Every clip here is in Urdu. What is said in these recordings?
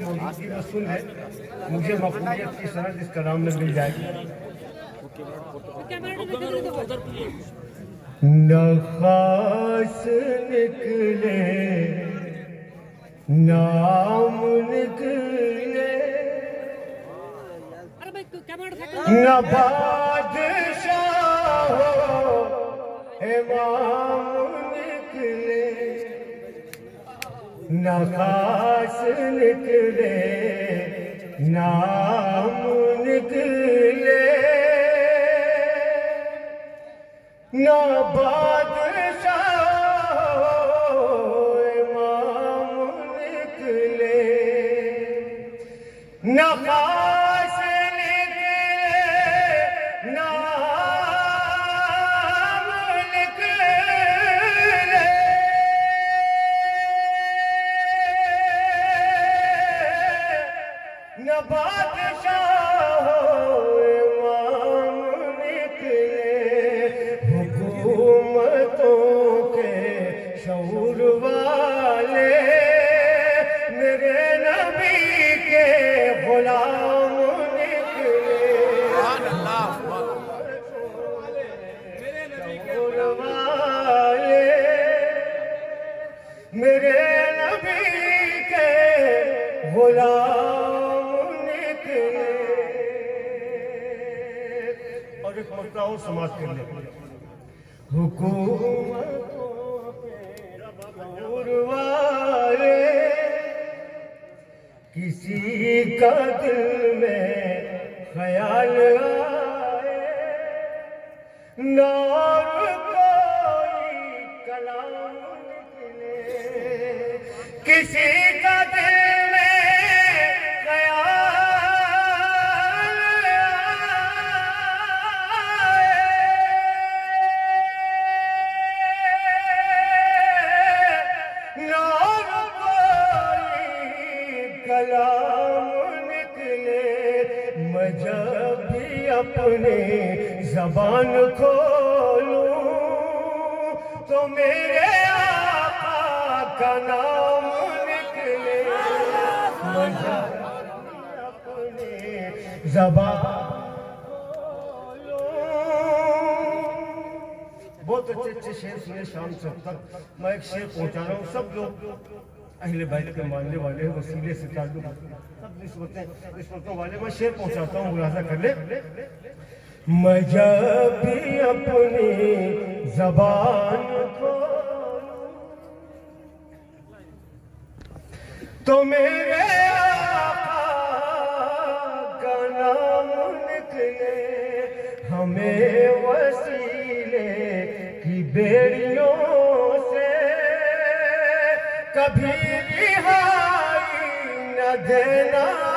موجودگی میں سن مجھے مقبولیت کی سند اس کلام میں مل جائے۔ گی نخاس نکلے، نام نکلے۔ نہ بادشاہ ہو، امام نہ خاص نکلے نام نکلے نہ بادشاہ ہو امام نہ بادشاہ ہو امام نکلے، حکومتوں کے شعور والے۔ میرے نبی کے غلام نکلے۔ شعور والے۔ میرے نبی کے غلام اور ایک مرتبہ اور سماعت کر لیں حکومتوں پہ شعور والے کسی کا دل میں خیال آئے۔ نور کوئی کلام نکلے، کسی کا دل زبان کھولوں تو میرے آقا کا نام نکلے۔ میں جب زبان بہت اچھے اچھے شعر سنے شام سے تک۔ میں ایک شعر پہنچا رہا ہوں۔ سب لوگ اہل بیت کے ماننے والے ہیں، وسیلے سے تعلق سب نسبتیں، نسبتوں والے میں شعر پہنچاتا ہوں، ملاحظہ کر لے میں جب بھی اپنی زبان کھولوں تو میرے آقا کا نام نکلے، ہمیں وسیلے کی بیڑیوں سے کبھی رہائی نہ دینا۔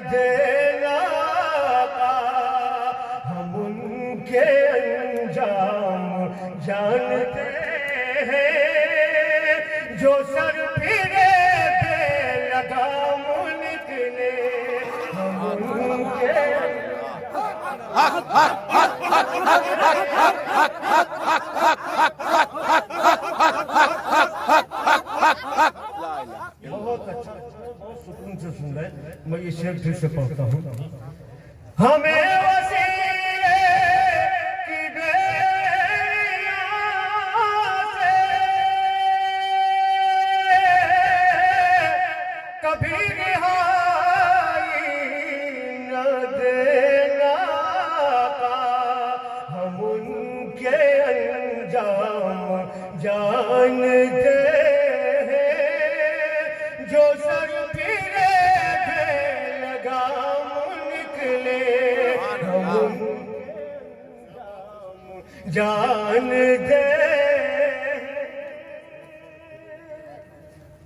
دینا آقا ہم ان کے انجام جانتے ہیں۔ جو سر پھرے بے لگام نکلے، ہم ان کے بہت اچھا۔ سے سن رہے میں یہ شیر پھر سے پڑھتا ہوں۔ ہمیں جانتے ہیں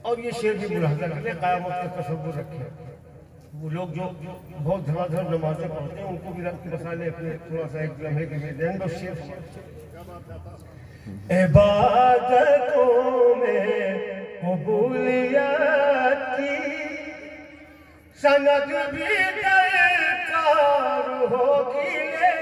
اور یہ شعر بھی ملاحظہ کرتے قیامت کا تصور رکھے وہ لوگ جو بہت دھڑا دھڑ نمازیں پڑھتے ہیں، ان کو بھی رب کے مسالے اپنے تھوڑا سا ایک لمحے کے لیے دیں بس شعر عبادتوں میں قبولیت کی، سند بھی درکار ہوگی لے۔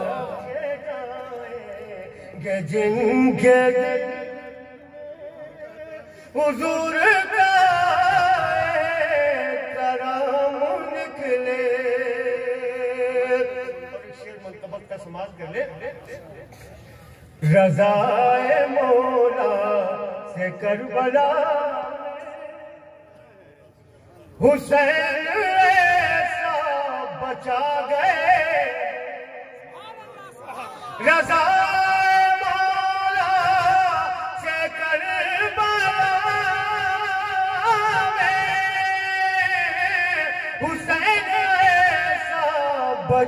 جن کے دل حضور کا کرام نکلے۔ اور ایک منتبت کا سماعت کر لے۔ رضا مولا سے کربلا۔ حسین ایسا بچا گئے۔ رضا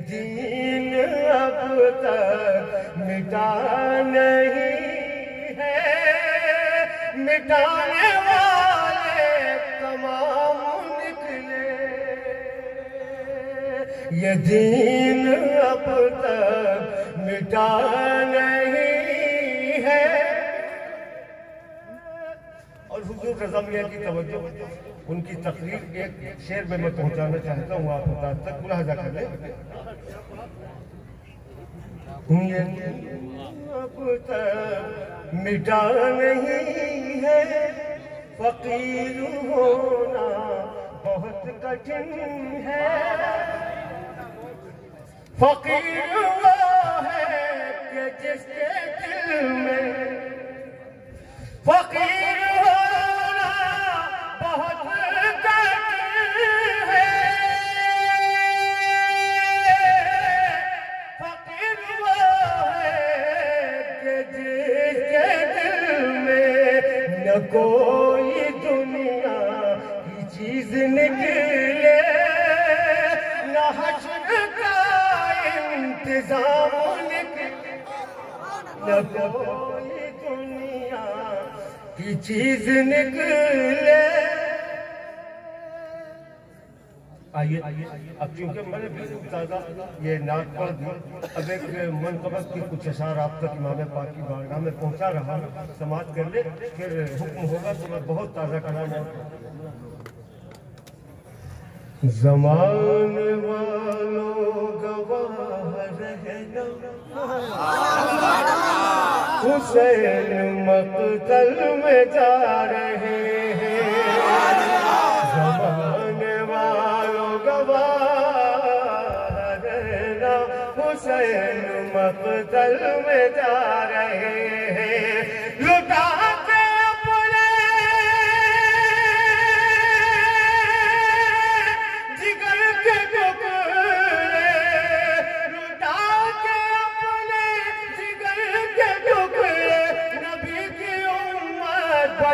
دین اب تک مٹا نہیں ہے مٹانے والے تمام نکلے یہ دین اب تک مٹا نہیں ہے اور حضور رضا میاں کی توجہ، ان کی تقریر ایک شعر میں میں پہنچانا چاہتا ہوں، آپ بتا تک ملاحظہ کر لیں۔ یہ دین اب تک مٹا نہیں ہے، فقیر ہونا بہت کٹھن ہے۔ فقیر وہ ہے کہ جس کے کوئی دنیا کی چیز نکلے۔ آئیے، اب چونکہ میں نے بالکل تازہ یہ نعت پڑھ دی، اب ایک منقبت کی کچھ اشار آپ تک امام پاک کی بارگاہ میں پہنچا رہا سماعت کر لے پھر حکم ہوگا تو میں بہت تازہ کلام زمان والوں گواہ رہنا۔ حسین مقتل میں جا رہے ہیں۔ زمانے والوں گواہ رہنا، حسین مقتل میں جا رہے ہیں۔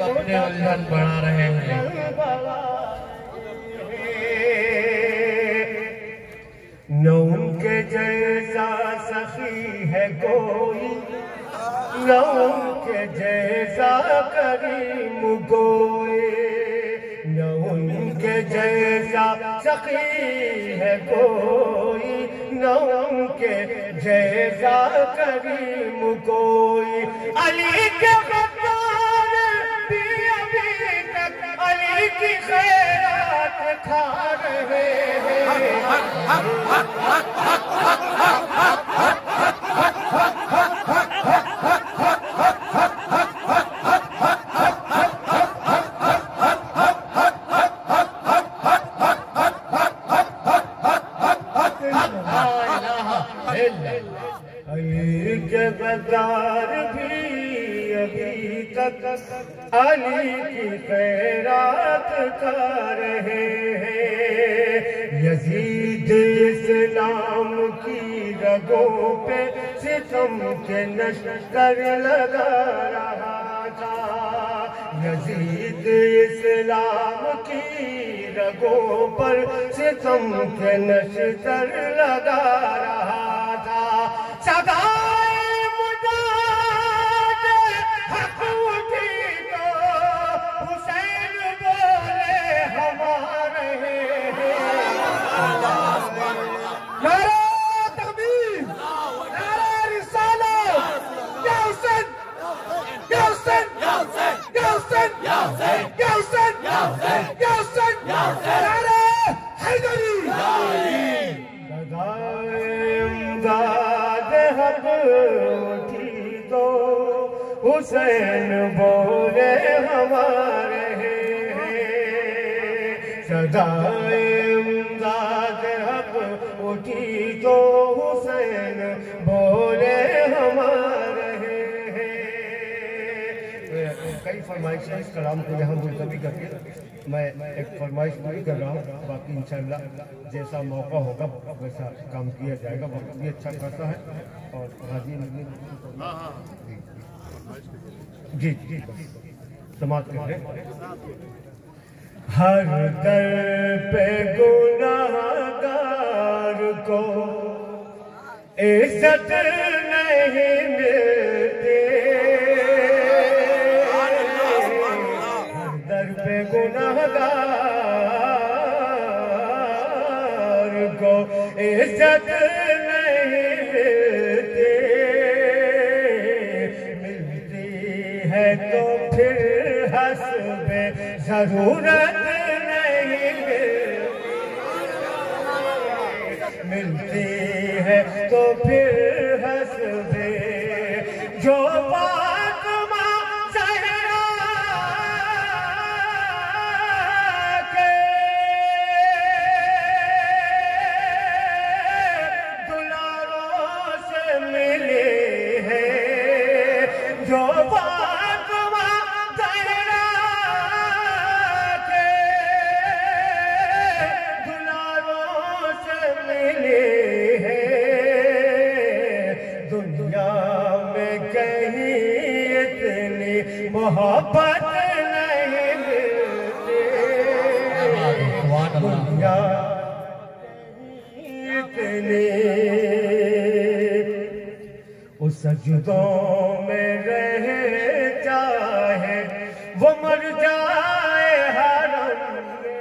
والے اپنے الجھن بڑھا رہے ہیں۔ نہ ان کے جیسا سخی ہے کوئی، نہ ان کے جیسا کریم کوئی۔ نہ ان کے جیسا سخی ہے کوئی، نہ ان کے جیسا کریم کوئی۔ علی کے تک علی کی خیرات کھا رہے ہیں علی تک علی کی خیرات کر رہے ہیں یزید اسلام کی رگوں پہ ستم کے نشکر لگا رہا تھا یزید اسلام کی رگوں پر ستم کے نشتر لگا Yavzen! Yavzen! Yavzen! Yavzen! Nara! Haydari! Daim dad hak uthi do hamare کئی فرمائشیں اس کلام کو یہاں ملتوی کر کے میں ایک فرمائش پوری کر رہا ہوں۔ باقی انشاءاللہ جیسا موقع ہوگا، ویسا کام کیا جائے گا۔ وقت بھی اچھا کرتا ہے۔ اور حاضی حاجی جی جی سماعت کر رہے ہیں۔ ہر در پہ گناہ گار کو عزت نہیں ملتی عزت نہیں ملتی ملتی ہے تو پھر حسب ضرورت نہیں۔ ملتی ہے تو پھر اس سجدوں میں رہ چاہے وہ مر جائے حرم میں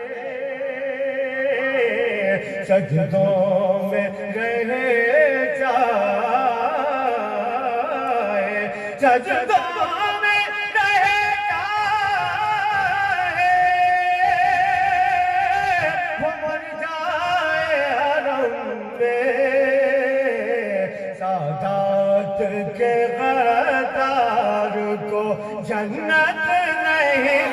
سجدوں میں رہ چاہے کے غدار کو جنت نہیں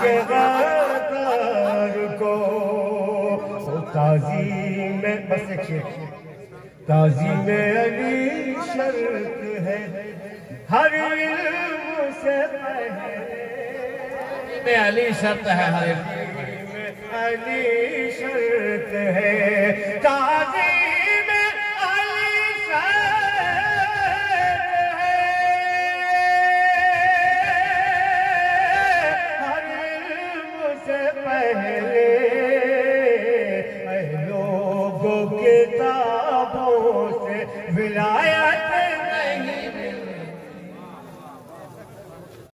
کے غدار کو تعظیم میں بس تعظیم علی شرط ہے۔ ہر علم سے پہلے میں علی شرط ہے ہر ایک۔ علی شرط ہے تعظیم